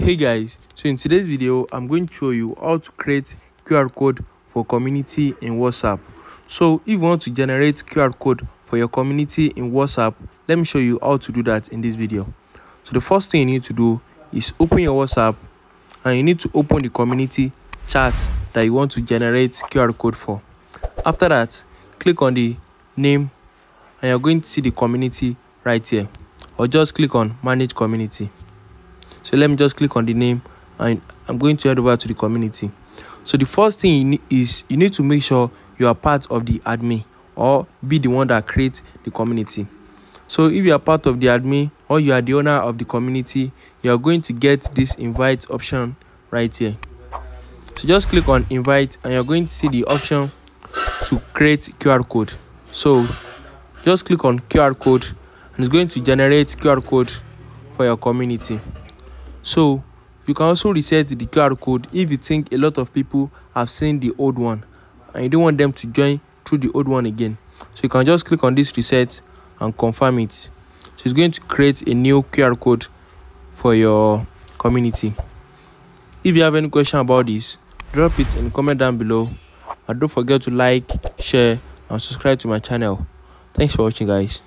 hey guys so in today's video i'm going to show you how to create qr code for community in whatsapp. So if you want to generate qr code for your community in whatsapp let me show you how to do that in this video. So the first thing you need to do is open your whatsapp and you need to open the community chat that you want to generate qr code for. After that click on the name and you're going to see the community right here. Or just click on manage community so let me just click on the name and i'm going to head over to the community. So the first thing you need is you need to make sure you are part of the admin or be the one that creates the community. So if you are part of the admin or you are the owner of the community you are going to get this invite option right here. So just click on invite and you're going to see the option to create qr code. So just click on qr code and it's going to generate qr code for your community so you can also reset the qr code if you think a lot of people have seen the old one and you don't want them to join through the old one again. So you can just click on this reset and confirm it. So it's going to create a new qr code for your community. If you have any question about this drop it in comment down below and don't forget to like share and subscribe to my channel. Thanks for watching guys